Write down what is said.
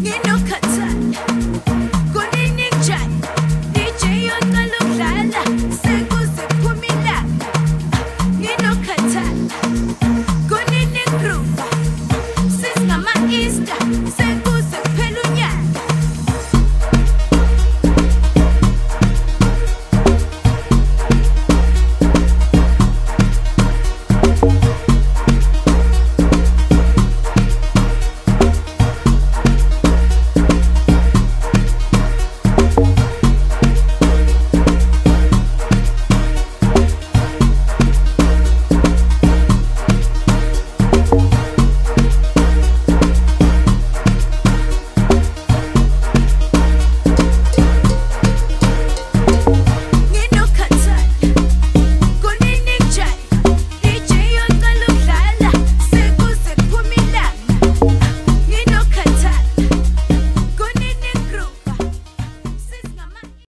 nginokhathala kuninijani